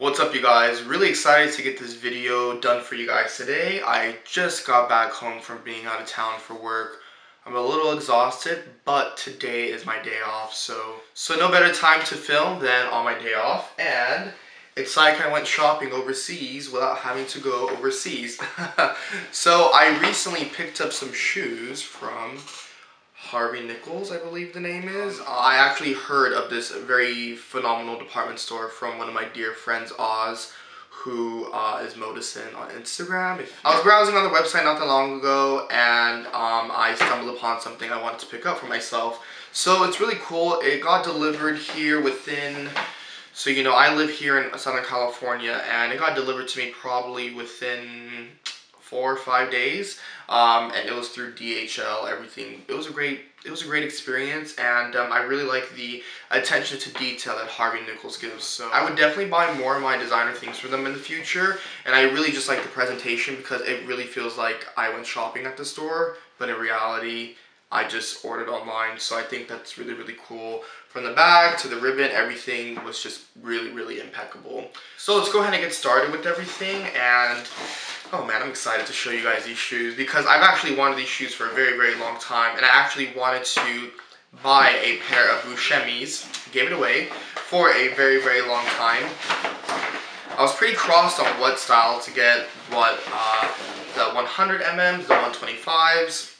What's up you guys? Really excited to get this video done for you guys today. I just got back home from being out of town for work. I'm a little exhausted, but today is my day off, so so no better time to film than on my day off. And it's like I went shopping overseas without having to go overseas. so I recently picked up some shoes from Harvey Nichols, I believe the name is. I actually heard of this very phenomenal department store from one of my dear friends, Oz, who uh, is Modison on Instagram. I was browsing on the website not that long ago, and um, I stumbled upon something I wanted to pick up for myself. So it's really cool. It got delivered here within so, you know, I live here in Southern California and it got delivered to me probably within four or five days. Um, and it was through DHL, everything. It was a great, it was a great experience and um, I really like the attention to detail that Harvey Nichols gives. So I would definitely buy more of my designer things for them in the future. And I really just like the presentation because it really feels like I went shopping at the store, but in reality, I just ordered online. So I think that's really, really cool. From the bag to the ribbon, everything was just really, really impeccable. So let's go ahead and get started with everything. And oh man, I'm excited to show you guys these shoes because I've actually wanted these shoes for a very, very long time. And I actually wanted to buy a pair of Buscemi's, gave it away, for a very, very long time. I was pretty crossed on what style to get, what, uh, the 100 mm, the 125s,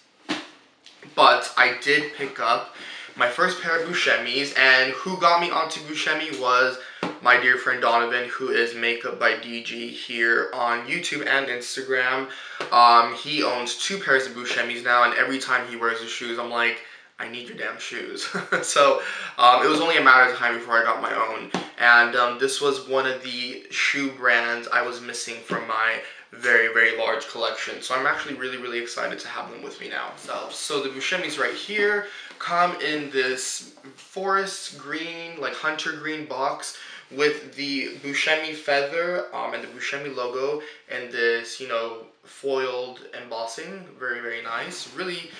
but I did pick up my first pair of Buscemi's, and who got me onto Buscemi was my dear friend Donovan, who is Makeup by DG here on YouTube and Instagram. Um, he owns two pairs of Buscemi's now, and every time he wears his shoes, I'm like, I need your damn shoes. so um, it was only a matter of time before I got my own. And um, this was one of the shoe brands I was missing from my very, very large collection. So I'm actually really, really excited to have them with me now. So, so the Buscemi's right here come in this forest green, like hunter green box with the Buscemi feather um, and the Buscemi logo and this, you know, foiled embossing. Very, very nice. Really,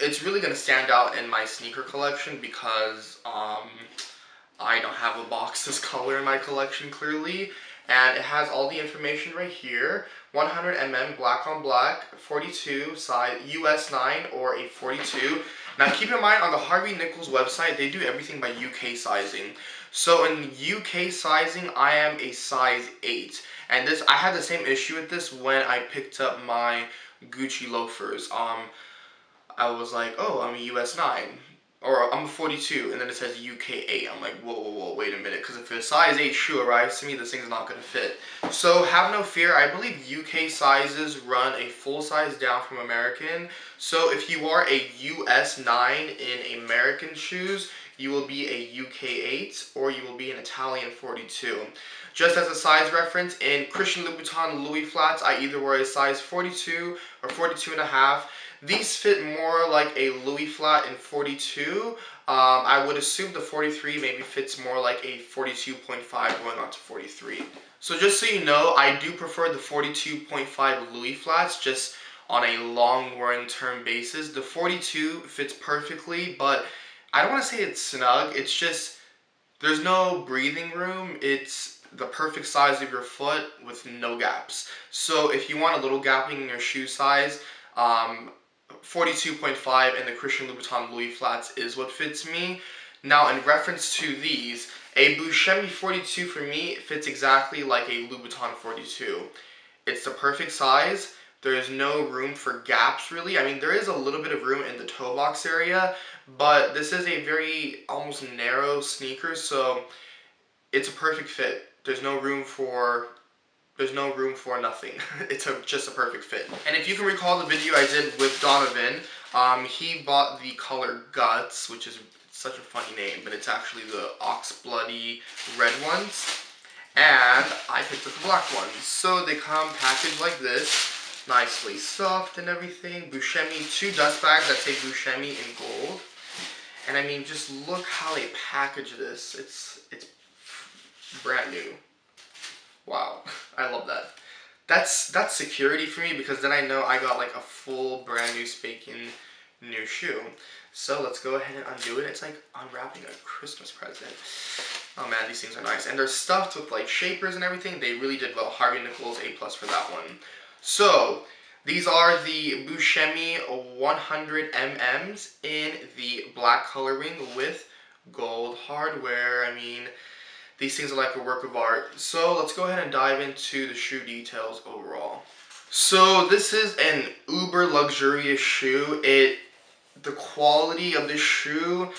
it's really going to stand out in my sneaker collection because um, I don't have a box this color in my collection clearly. And it has all the information right here. 100 mm black on black, 42 size, US 9 or a 42. Now keep in mind on the Harvey Nichols website, they do everything by UK sizing. So in UK sizing, I am a size 8. And this, I had the same issue with this when I picked up my Gucci loafers. Um, I was like, oh, I'm a US 9 or I'm a 42, and then it says UK 8. I'm like, whoa, whoa, whoa, wait a minute, because if a size 8 shoe arrives to me, this thing's not going to fit. So have no fear, I believe UK sizes run a full size down from American. So if you are a US 9 in American shoes, you will be a UK 8 or you will be an Italian 42. Just as a size reference, in Christian Louboutin Louis flats, I either wear a size 42 or 42 and a half. These fit more like a Louis flat in 42. Um, I would assume the 43 maybe fits more like a 42.5 going on to 43. So just so you know, I do prefer the 42.5 Louis flats just on a long wearing term basis. The 42 fits perfectly, but I don't want to say it's snug. It's just, there's no breathing room. It's the perfect size of your foot with no gaps. So if you want a little gapping in your shoe size, um, 42.5 and the Christian Louboutin Louis Flats is what fits me. Now, in reference to these, a Buscemi 42 for me fits exactly like a Louboutin 42. It's the perfect size. There is no room for gaps, really. I mean, there is a little bit of room in the toe box area, but this is a very almost narrow sneaker, so it's a perfect fit. There's no room for there's no room for nothing. it's a, just a perfect fit. And if you can recall the video I did with Donovan, um, he bought the color Guts, which is such a funny name, but it's actually the ox bloody red ones. And I picked up the black ones. So they come packaged like this, nicely soft and everything. Buscemi, two dust bags that say Buscemi in gold. And I mean, just look how they package this. It's, it's brand new. Wow, I love that. That's that's security for me because then I know I got like a full brand new spanking new shoe. So let's go ahead and undo it. It's like unwrapping a Christmas present. Oh man, these things are nice. And they're stuffed with like shapers and everything. They really did well. Harvey Nichols A plus for that one. So, these are the Buscemi 100 MMs in the black coloring with gold hardware. I mean, these things are like a work of art. So let's go ahead and dive into the shoe details overall. So this is an uber luxurious shoe. It the quality of this shoe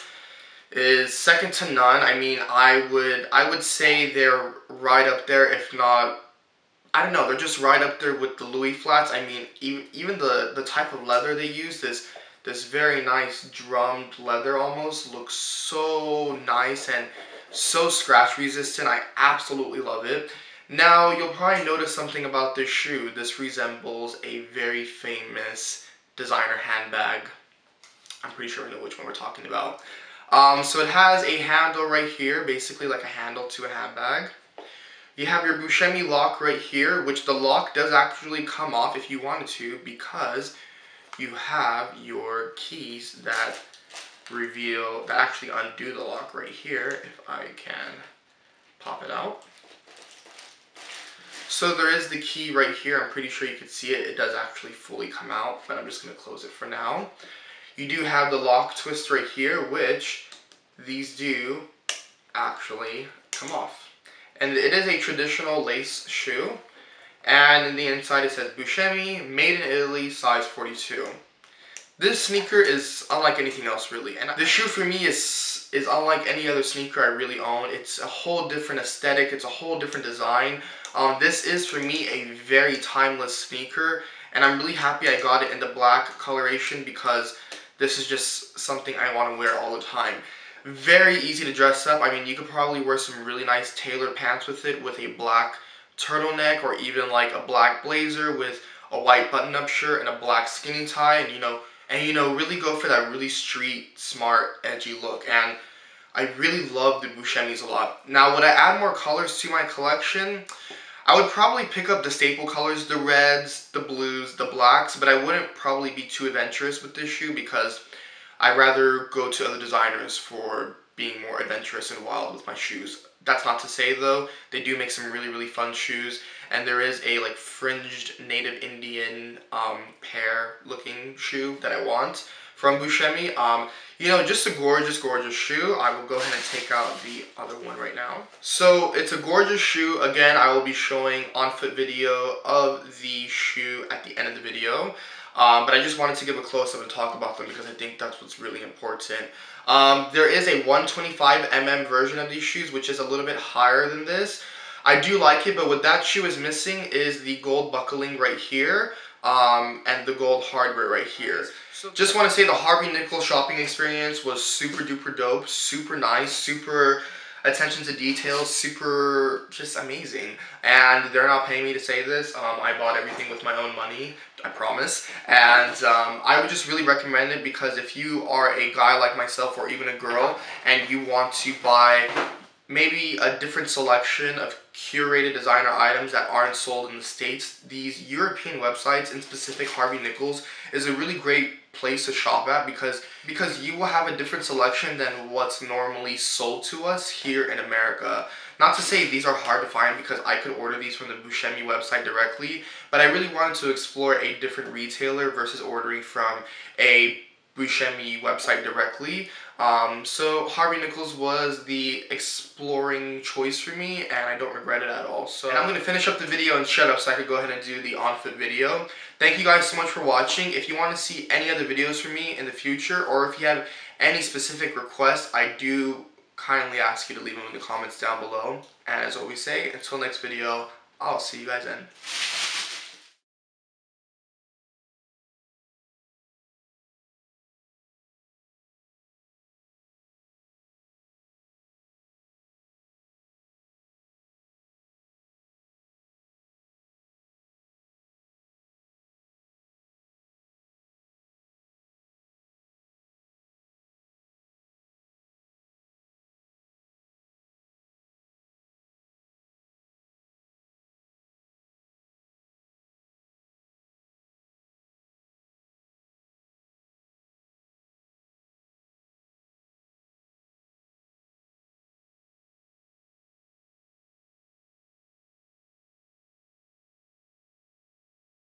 is second to none. I mean, I would I would say they're right up there, if not. I don't know. They're just right up there with the Louis flats. I mean, even even the the type of leather they use this this very nice drummed leather almost looks so nice and so scratch resistant. I absolutely love it. Now, you'll probably notice something about this shoe. This resembles a very famous designer handbag. I'm pretty sure I know which one we're talking about. Um, so it has a handle right here, basically like a handle to a handbag. You have your Buscemi lock right here, which the lock does actually come off if you wanted to because you have your keys that reveal, actually undo the lock right here if I can pop it out. So there is the key right here. I'm pretty sure you can see it. It does actually fully come out, but I'm just going to close it for now. You do have the lock twist right here, which these do actually come off. And it is a traditional lace shoe. And in the inside it says Buscemi, made in Italy, size 42. This sneaker is unlike anything else really. And this shoe for me is is unlike any other sneaker I really own. It's a whole different aesthetic. It's a whole different design. Um, this is for me a very timeless sneaker. And I'm really happy I got it in the black coloration because this is just something I want to wear all the time. Very easy to dress up. I mean, you could probably wear some really nice tailored pants with it with a black turtleneck or even like a black blazer with a white button-up shirt and a black skinny tie and you know and you know really go for that really street smart edgy look and I really love the Buscemis a lot. Now would I add more colors to my collection? I would probably pick up the staple colors, the reds, the blues, the blacks, but I wouldn't probably be too adventurous with this shoe because I'd rather go to other designers for being more adventurous and wild with my shoes. That's not to say though, they do make some really, really fun shoes. And there is a like fringed native Indian um, pear looking shoe that I want from Buscemi. Um, you know, just a gorgeous, gorgeous shoe. I will go ahead and take out the other one right now. So it's a gorgeous shoe. Again, I will be showing on-foot video of the shoe at the end of the video. Um, but I just wanted to give a close-up and talk about them because I think that's what's really important. Um, there is a 125mm version of these shoes, which is a little bit higher than this. I do like it, but what that shoe is missing is the gold buckling right here um, and the gold hardware right here. Just want to say the Harvey Nichols shopping experience was super duper dope, super nice, super attention to detail, super just amazing. And they're not paying me to say this. Um, I bought everything with my own money, I promise. And um, I would just really recommend it because if you are a guy like myself or even a girl and you want to buy maybe a different selection of curated designer items that aren't sold in the States, these European websites, in specific Harvey Nichols, is a really great place to shop at because because you will have a different selection than what's normally sold to us here in America. Not to say these are hard to find because I could order these from the Buscemi website directly, but I really wanted to explore a different retailer versus ordering from a Buscemi website directly. Um, so Harvey Nichols was the exploring choice for me and I don't regret it at all. So and I'm going to finish up the video and shut up so I could go ahead and do the on-foot video. Thank you guys so much for watching. If you want to see any other videos from me in the future or if you have any specific requests, I do kindly ask you to leave them in the comments down below. And as always say, until next video, I'll see you guys then.